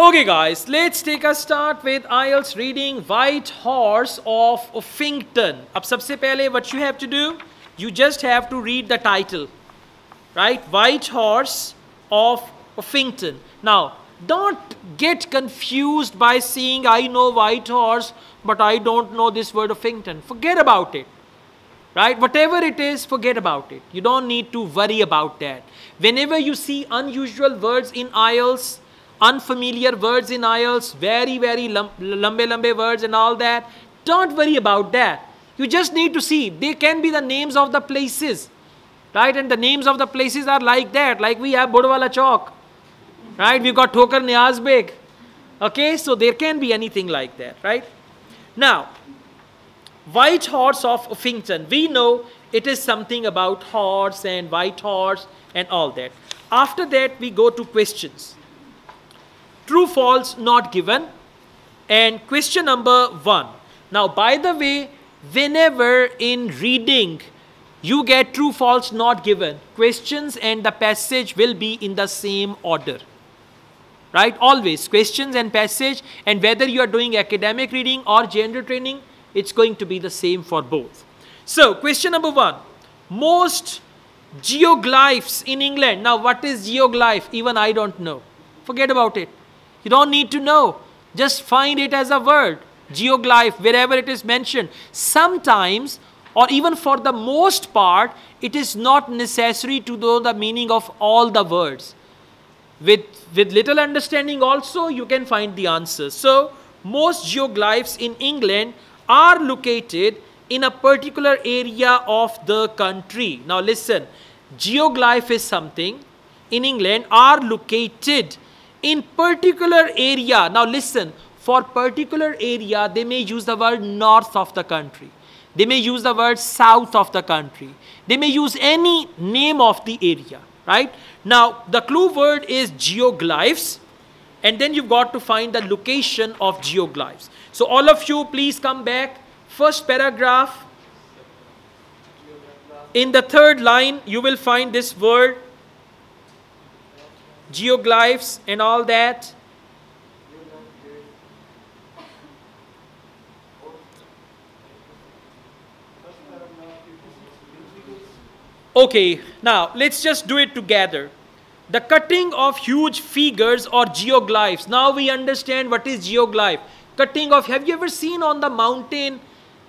Okay, guys, let's take a start with IELTS reading White Horse of Uffington. Ab sabse pehle, what you have to do? You just have to read the title, right? White Horse of Uffington. Now, don't get confused by seeing I know White Horse, but I don't know this word Uffington. Forget about it right? Whatever it is, forget about it. You don't need to worry about that. Whenever you see unusual words in IELTS, unfamiliar words in IELTS, very, very lambe lambe words and all that, don't worry about that. You just need to see. They can be the names of the places, right? And the names of the places are like that. Like we have Budwala Chowk, right? We've got Thokar Niaz. Okay, so there can be anything like that, right? Now, White Horse of Uffington. We know it is something about horse and white horse and all that. After that, we go to questions. True, false, not given. And question number one. Now, by the way, whenever in reading you get true, false, not given, questions and the passage will be in the same order. Right? Always questions and passage, and whether you are doing academic reading or general training, it's going to be the same for both. So, question number one most geoglyphs in England. Now, what is geoglyph? Even I don't know. Forget about it. You don't need to know. Just find it as a word. Geoglyph, wherever it is mentioned. Sometimes, or even for the most part, it is not necessary to know the meaning of all the words. With, with little understanding also, you can find the answers. So, most geoglyphs in England are located in a particular area of the country. Now listen, geoglyph is something in England are located in particular area. Now listen, for particular area, they may use the word north of the country. They may use the word south of the country. They may use any name of the area, right? Now, the clue word is geoglyphs. And then you've got to find the location of geoglyphs. So all of you, please come back. First paragraph. In the third line, you will find this word, geoglyphs and all that. Okay, now let's just do it together. The cutting of huge figures or geoglyphs. Now we understand what is geoglyph. Cutting of, have you ever seen on the mountain,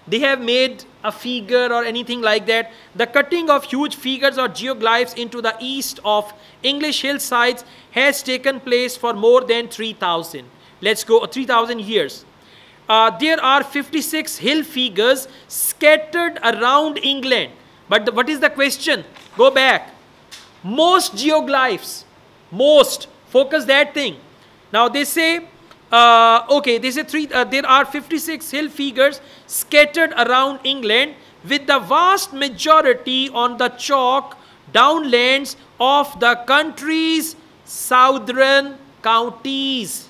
they have made a figure or anything like that. The cutting of huge figures or geoglyphs into the east of English hillsides has taken place for more than 3,000. Let's go, 3,000 years. Uh, there are 56 hill figures scattered around England. But the, what is the question? Go back most geoglyphs, most, focus that thing. Now they say, uh, okay, three, uh, there are 56 hill figures scattered around England with the vast majority on the chalk downlands of the country's southern counties.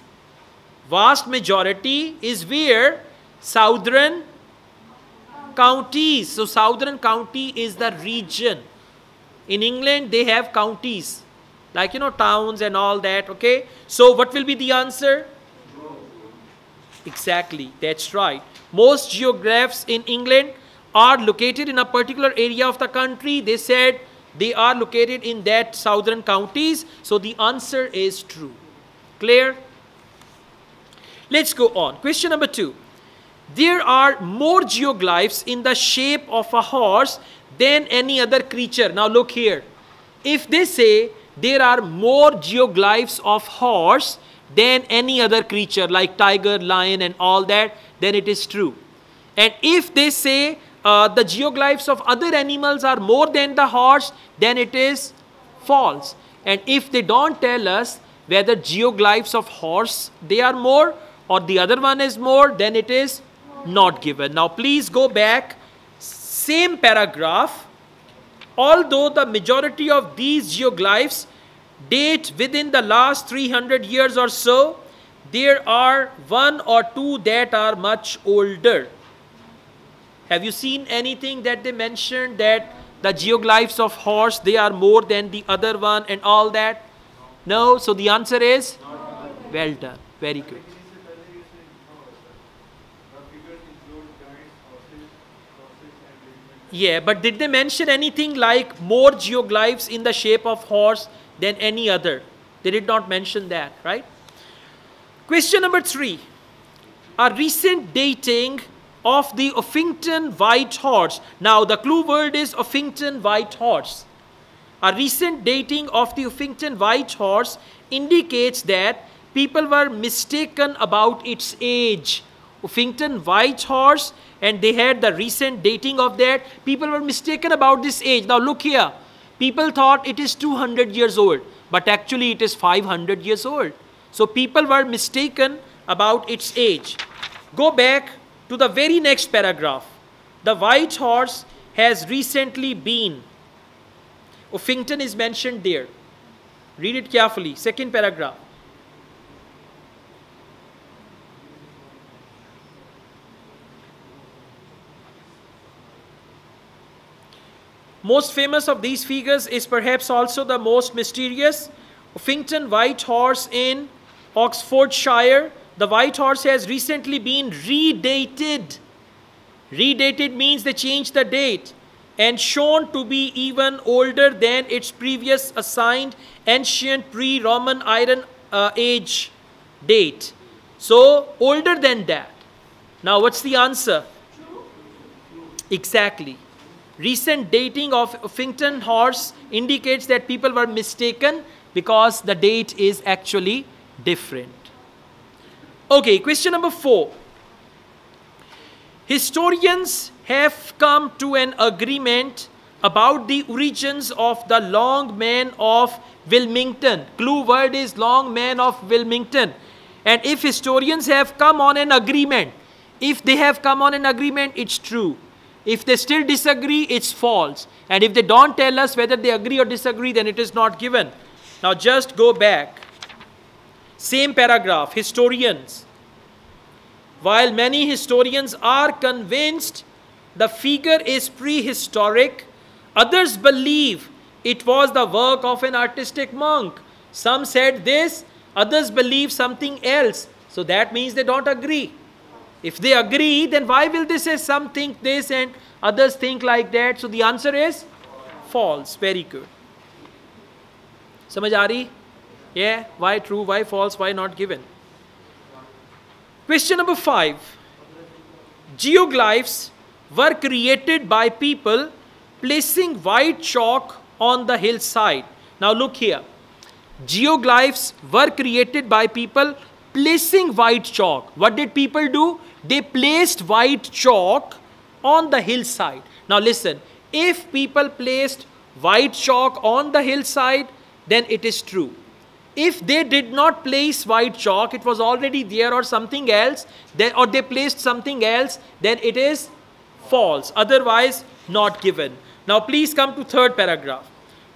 Vast majority is where? Southern counties. So southern county is the region. In England, they have counties, like, you know, towns and all that, okay? So what will be the answer? Exactly, that's right. Most geoglyphs in England are located in a particular area of the country. They said they are located in that southern counties. So the answer is true. Clear? Let's go on. Question number two. There are more geoglyphs in the shape of a horse than any other creature. Now look here. If they say there are more geoglyphs of horse than any other creature like tiger, lion and all that, then it is true. And if they say uh, the geoglyphs of other animals are more than the horse, then it is false. And if they don't tell us whether geoglyphs of horse they are more or the other one is more, then it is not given. Now please go back same paragraph, although the majority of these geoglyphs date within the last 300 years or so, there are one or two that are much older. Have you seen anything that they mentioned that the geoglyphs of horse, they are more than the other one and all that? No, so the answer is well done. Very good. Yeah, but did they mention anything like more geoglyphs in the shape of horse than any other? They did not mention that, right? Question number three. A recent dating of the Uffington White Horse. Now, the clue word is Uffington White Horse. A recent dating of the Uffington White Horse indicates that people were mistaken about its age. Uffington White Horse, and they had the recent dating of that. People were mistaken about this age. Now, look here. People thought it is 200 years old, but actually it is 500 years old. So, people were mistaken about its age. Go back to the very next paragraph. The white horse has recently been. Uffington is mentioned there. Read it carefully. Second paragraph. Most famous of these figures is perhaps also the most mysterious. Uffington White Horse in Oxfordshire the white horse has recently been redated. Redated means they changed the date and shown to be even older than its previous assigned ancient pre-Roman Iron uh, Age date. So older than that. Now what's the answer? Exactly. Recent dating of Uffington horse indicates that people were mistaken because the date is actually different. Okay, question number four. Historians have come to an agreement about the origins of the long man of Wilmington. Clue word is long man of Wilmington. And if historians have come on an agreement, if they have come on an agreement, it's true. If they still disagree, it's false. And if they don't tell us whether they agree or disagree, then it is not given. Now just go back same paragraph, historians. While many historians are convinced the figure is prehistoric, others believe it was the work of an artistic monk. Some said this, others believe something else. So that means they don't agree. If they agree, then why will they say some think this and others think like that? So the answer is false. Very good. Samajari, Yeah. Why true? Why false? Why not given? Question number five. Geoglyphs were created by people placing white chalk on the hillside. Now look here. Geoglyphs were created by people placing white chalk. What did people do? They placed white chalk on the hillside. Now listen, if people placed white chalk on the hillside, then it is true if they did not place white chalk, it was already there or something else, then, or they placed something else, then it is false. Otherwise, not given. Now, please come to third paragraph.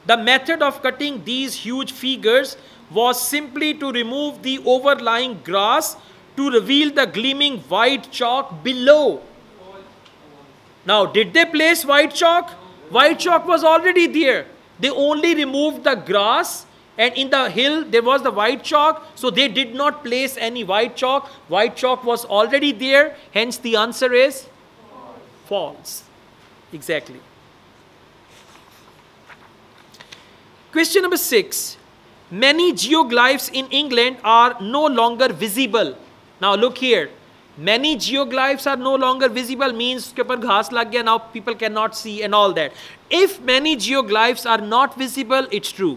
The method of cutting these huge figures was simply to remove the overlying grass to reveal the gleaming white chalk below. Now, did they place white chalk? White chalk was already there. They only removed the grass and in the hill there was the white chalk. So they did not place any white chalk. White chalk was already there. Hence the answer is false. Exactly. Question number 6 many geoglyphs in england are no longer visible now look here many geoglyphs are no longer visible means ghas lag gaya now people cannot see and all that if many geoglyphs are not visible it's true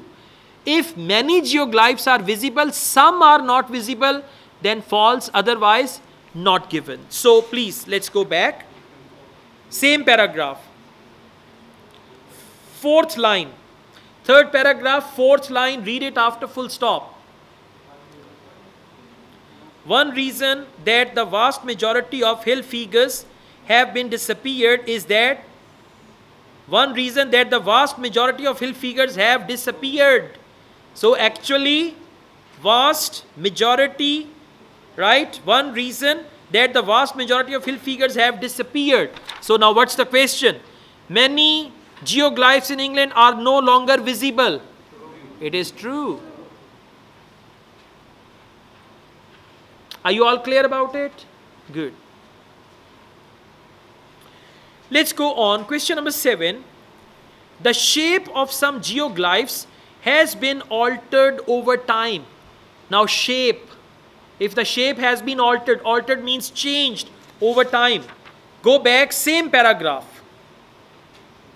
if many geoglyphs are visible, some are not visible, then false, otherwise not given. So please, let's go back. Same paragraph. Fourth line. Third paragraph, fourth line, read it after full stop. One reason that the vast majority of hill figures have been disappeared is that one reason that the vast majority of hill figures have disappeared so actually vast majority, right? One reason that the vast majority of hill figures have disappeared. So now what's the question? Many geoglyphs in England are no longer visible. It is true. Are you all clear about it? Good. Let's go on. Question number seven. The shape of some geoglyphs has been altered over time. Now, shape. If the shape has been altered, altered means changed over time. Go back, same paragraph.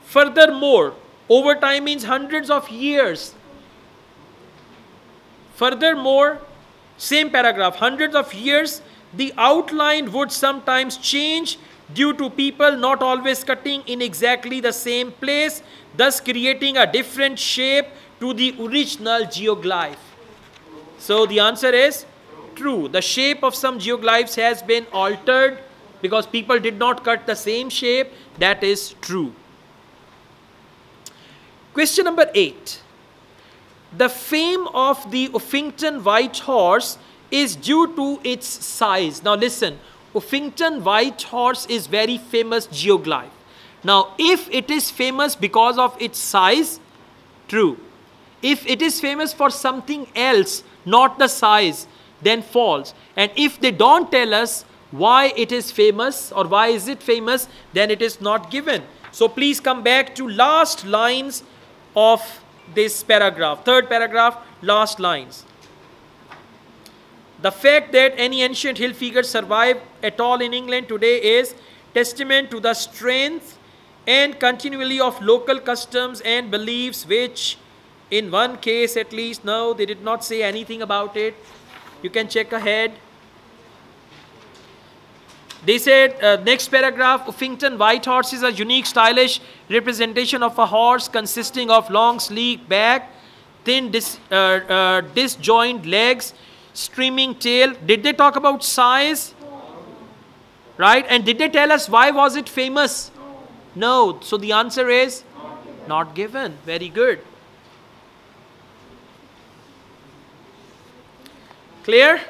Furthermore, over time means hundreds of years. Furthermore, same paragraph, hundreds of years, the outline would sometimes change due to people not always cutting in exactly the same place, thus creating a different shape to the original geoglyph. So the answer is true. The shape of some geoglyphs has been altered because people did not cut the same shape. That is true. Question number eight. The fame of the Uffington White Horse is due to its size. Now listen, Uffington White Horse is very famous geoglyph. Now, if it is famous because of its size, true. If it is famous for something else, not the size, then false. And if they don't tell us why it is famous or why is it famous, then it is not given. So please come back to last lines of this paragraph. Third paragraph, last lines. The fact that any ancient hill figures survive at all in England today is testament to the strength and continually of local customs and beliefs which in one case at least no they did not say anything about it you can check ahead they said uh, next paragraph Uffington white horse is a unique stylish representation of a horse consisting of long sleek back thin dis, uh, uh, disjoint legs streaming tail. Did they talk about size? Right? And did they tell us why was it famous? No. So the answer is not given. Very good. Clear?